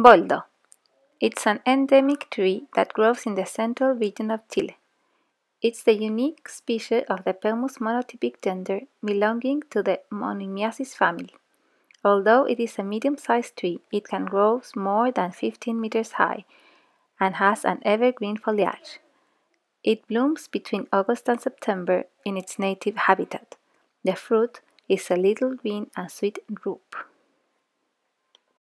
Boldo. It's an endemic tree that grows in the central region of Chile. It's the unique species of the Peumus monotypic gender belonging to the Monimiaceae family. Although it is a medium-sized tree, it can grow more than 15 meters high and has an evergreen foliage. It blooms between August and September in its native habitat. The fruit is a little green and sweet drupe.